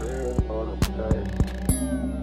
real on the time.